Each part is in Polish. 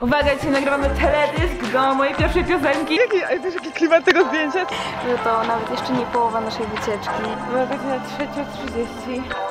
Uwaga, dzisiaj nagrywamy teledysk do mojej pierwszej piosenki. Jaki, ale też jaki klimat tego zdjęcia? że to nawet jeszcze nie połowa naszej wycieczki. Była godzina 3.30.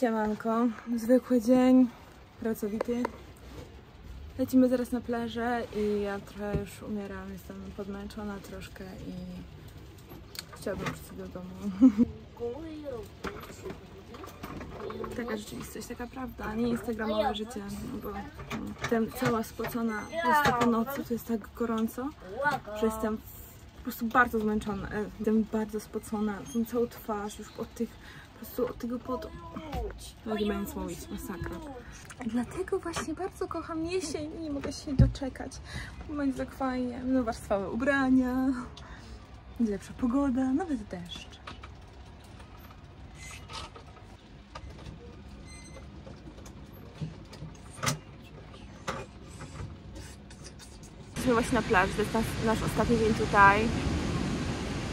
Siemanko, zwykły dzień, pracowity. Lecimy zaraz na plażę i ja trochę już umieram, jestem podmęczona troszkę i chciałabym wrócić do domu. Taka rzeczywistość, taka prawda, nie instagramowe życie, bo mm, jestem cała spocona, po nocy, to jest tak gorąco, że jestem po prostu bardzo zmęczona, e, jestem bardzo spocona, mam całą twarz już od tych, po prostu od tego potu. No nie będę nic mówić, masakra. Dlatego właśnie bardzo kocham jesień i nie mogę się doczekać. Będzie tak fajnie, będą warstwowe ubrania, będzie lepsza pogoda, nawet deszcz. Jesteśmy właśnie na plaży, to jest nas, nasz ostatni dzień tutaj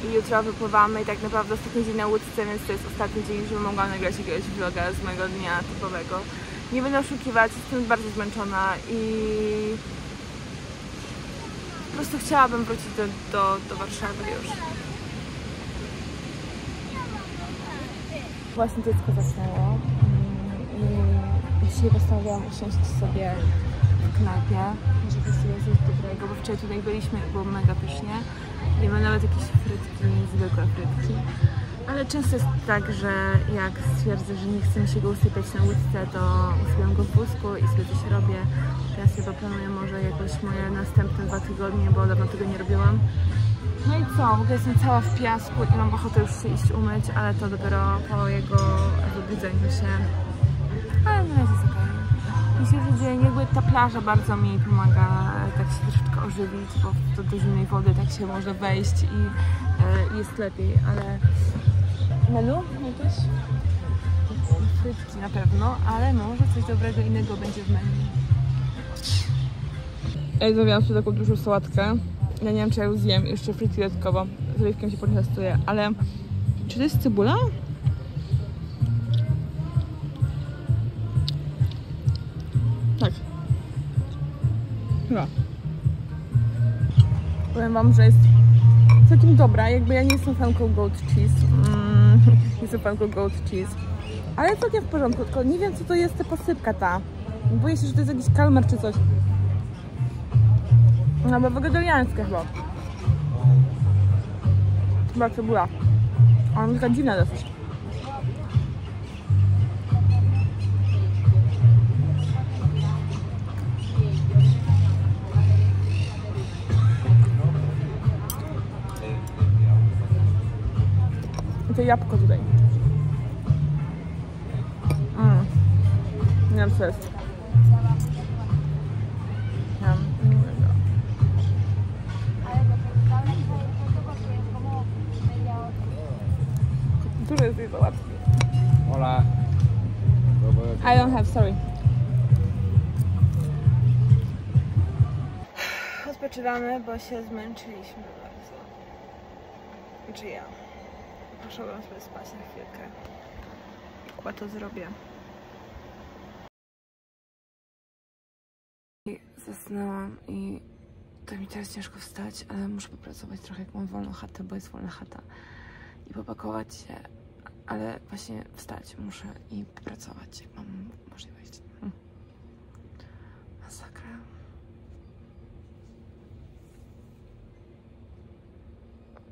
i jutro wypływamy i tak naprawdę ostatni dzień na łódce, więc to jest ostatni dzień, żebym mogła nagrać jakiegoś vloga z mojego dnia typowego. Nie będę oszukiwać, jestem bardzo zmęczona i po prostu chciałabym wrócić do, do, do Warszawy już. Właśnie dziecko zasnęło i dzisiaj postanowiłam usiąść sobie w knajpie, żeby sobie coś dobrego, bo wczoraj tutaj byliśmy i było mega pysznie. Nie ma nawet jakieś frytki, zwykłe frytki. Ale często jest tak, że jak stwierdzę, że nie chce mi się go usypiać na łódce, to usypiam go w wózku i sobie coś robię. Teraz chyba planuję może jakoś moje następne dwa tygodnie, bo dawno tego nie robiłam. No i co? W ogóle jestem cała w piasku i mam ochotę już się iść umyć, ale to dopiero po jego wybudzeniu się. Ale na razie okej. Dzisiejszy dzień, jakby ta plaża bardzo mi pomaga e, tak się troszeczkę ożywić, bo do, do zimnej wody tak się może wejść i e, jest lepiej, ale menu jakieś? Frytki na pewno, ale może coś dobrego innego będzie w menu. Ja zamawiałam sobie taką dużą sałatkę. Ja nie wiem, czy ja ją zjem, jeszcze frytki dodatkowo. Z oliwkiem się poczęstuję, ale czy to jest cebula? Chyba. Powiem wam, że jest całkiem dobra. Jakby ja nie jestem fanką goat cheese. Mm, nie jestem fanką goat cheese. Ale całkiem w porządku, tylko nie wiem co to jest ta posypka ta. Boję się, że to jest jakiś kalmar czy coś. No bo wegetariańskie chyba. Chyba cebula. Ona taka dziwna dosyć. I to jabłko tutaj. Mm. Nie wiem co jest. Nie wiem. jest. Hola. I don't have, sorry. Odpoczywamy, bo się zmęczyliśmy bardzo. Czy ja? Poszłabym sobie spać na chwilkę. Chyba to zrobię. I zasnęłam i to mi teraz ciężko wstać, ale muszę popracować trochę jak mam wolną chatę, bo jest wolna chata. I popakować się, ale właśnie wstać muszę i popracować jak mam możliwość. Hmm.